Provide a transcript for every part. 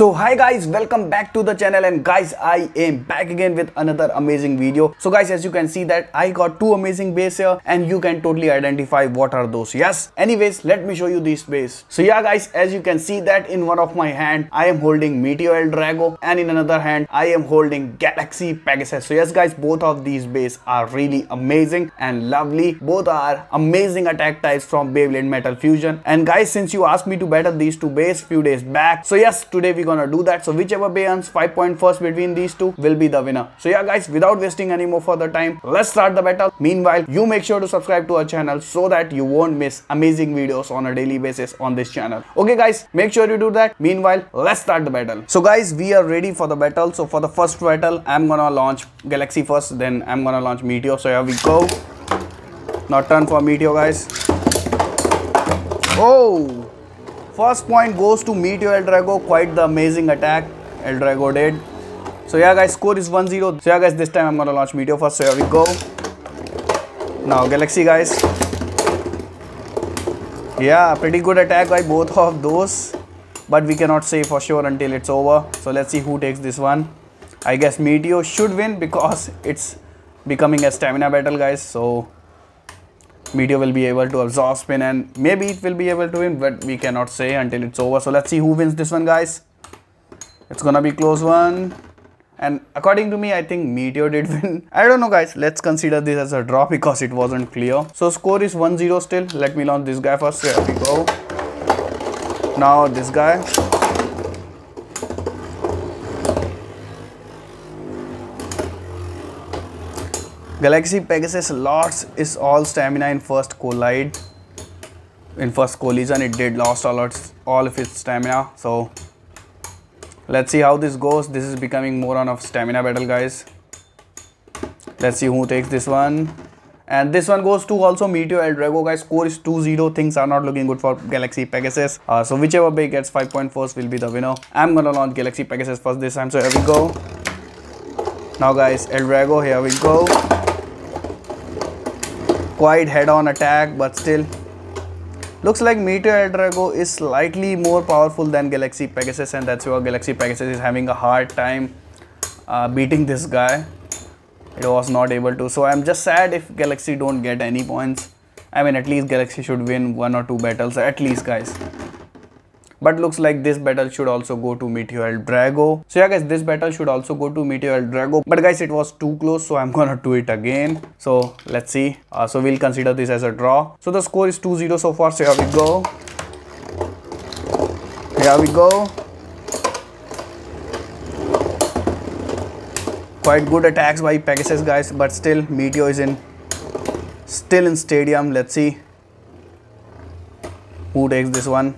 So hi guys, welcome back to the channel and guys I am back again with another amazing video. So guys as you can see that I got two amazing base here and you can totally identify what are those. Yes, anyways let me show you these base. So yeah guys as you can see that in one of my hand I am holding Meteor L-Drago and in another hand I am holding Galaxy Pegasus. So yes guys both of these base are really amazing and lovely. Both are amazing attack types from Beyblade Metal Fusion and guys since you asked me to battle these two base few days back so yes today we gonna do that. So whichever bay earns 5 point first between these two will be the winner. So yeah guys without wasting any more further time let's start the battle. Meanwhile you make sure to subscribe to our channel so that you won't miss amazing videos on a daily basis on this channel. Okay guys make sure you do that. Meanwhile let's start the battle. So guys we are ready for the battle. So for the first battle i'm gonna launch galaxy first then i'm gonna launch meteor. So here we go. Now turn for meteor guys. Oh First point goes to Meteor L-Drago. Quite the amazing attack L-Drago did. So yeah guys, score is 1-0. So yeah guys, this time I'm gonna launch Meteor first. So here we go. Now Galaxy guys. Yeah, pretty good attack by both of those. But we cannot say for sure until it's over. So let's see who takes this one. I guess Meteor should win because it's becoming a stamina battle guys. So Meteor will be able to absorb spin and maybe it will be able to win but we cannot say until it's over. So let's see who wins this one guys. It's gonna be close one and according to me I think Meteor did win. I don't know guys let's consider this as a draw because it wasn't clear. So score is 1-0 still. Let me launch this guy first. Here we go. Now this guy. Galaxy Pegasus lost is all stamina in first collide. In first collision, it did lost all, its, all of its stamina. So let's see how this goes. This is becoming more on a stamina battle, guys. Let's see who takes this one. And this one goes to also Meteor L-Drago, guys. Score is 2-0. Things are not looking good for Galaxy Pegasus. Uh, so whichever bay gets 5 point first will be the winner. I'm gonna launch Galaxy Pegasus first this time. So here we go. Now guys, L-Drago, here we go quite head-on attack but still. Looks like Meteor Drago is slightly more powerful than Galaxy Pegasus and that's why Galaxy Pegasus is having a hard time uh, beating this guy. It was not able to. So I'm just sad if Galaxy don't get any points. I mean at least Galaxy should win one or two battles at least guys but looks like this battle should also go to Meteor L-Drago. So yeah guys, this battle should also go to Meteor L-Drago. But guys, it was too close, so I'm gonna do it again. So let's see. Uh, so we'll consider this as a draw. So the score is 2-0 so far, so here we go. Here we go. Quite good attacks by Pegasus guys, but still Meteor is in still in stadium. Let's see who takes this one.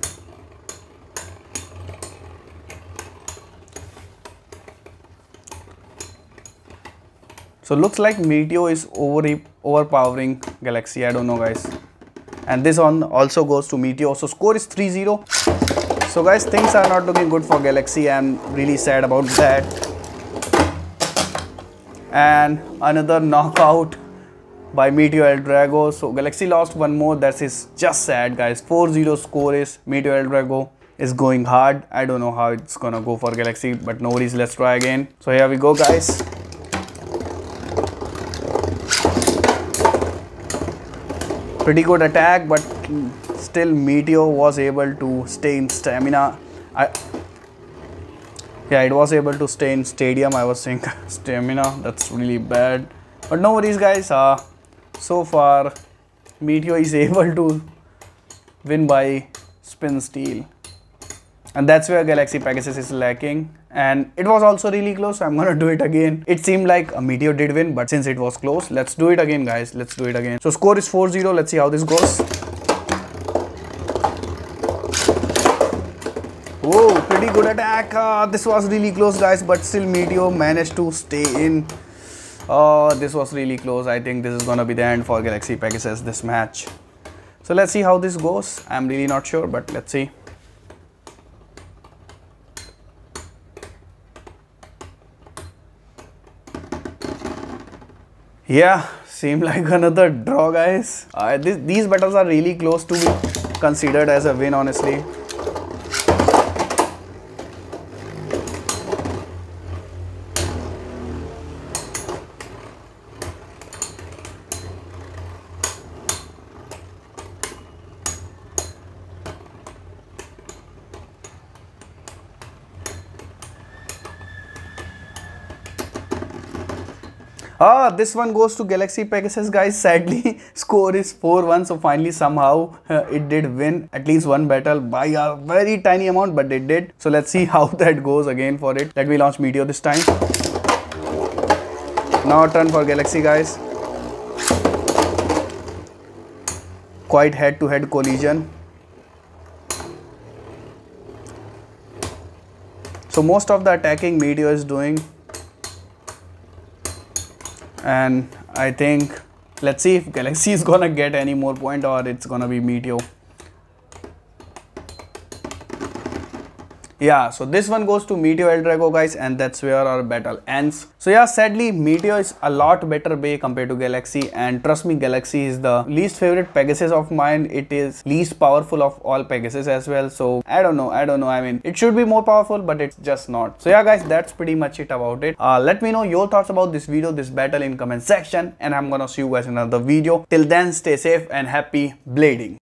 So looks like Meteor is over overpowering Galaxy. I don't know guys. And this one also goes to Meteor. So score is 3-0. So guys, things are not looking good for Galaxy. I'm really sad about that. And another knockout by Meteor L-Drago. So Galaxy lost one more. That is just sad guys. 4-0 score is Meteor L-Drago is going hard. I don't know how it's gonna go for Galaxy, but no worries. Let's try again. So here we go guys. Pretty good attack but still Meteor was able to stay in stamina. I yeah it was able to stay in stadium I was saying stamina that's really bad. But no worries guys uh, so far Meteor is able to win by spin steal and that's where Galaxy Pegasus is lacking and it was also really close so I'm gonna do it again it seemed like a Meteor did win but since it was close let's do it again guys let's do it again so score is 4-0 let's see how this goes Whoa, pretty good attack. Uh, this was really close, guys, but still Meteor managed to stay in. Oh, this was really close. I think this is gonna be the end for Galaxy Pegasus this match. So let's see how this goes. I'm really not sure, but let's see. Yeah, seem like another draw, guys. Uh, this, these battles are really close to be considered as a win, honestly. Ah, this one goes to Galaxy Pegasus guys. Sadly, score is 4-1. So finally somehow uh, it did win at least one battle by a very tiny amount, but it did. So let's see how that goes again for it. Let me launch Meteor this time. Now turn for Galaxy guys. Quite head-to-head -head collision. So most of the attacking Meteor is doing and I think let's see if Galaxy is gonna get any more point or it's gonna be Meteor. Yeah so this one goes to meteor L-Drago guys and that's where our battle ends. So yeah sadly meteor is a lot better bay compared to galaxy and trust me galaxy is the least favorite pegasus of mine. It is least powerful of all pegasus as well so i don't know i don't know i mean it should be more powerful but it's just not. So yeah guys that's pretty much it about it. Uh, let me know your thoughts about this video this battle in comment section and i'm gonna see you guys in another video. Till then stay safe and happy blading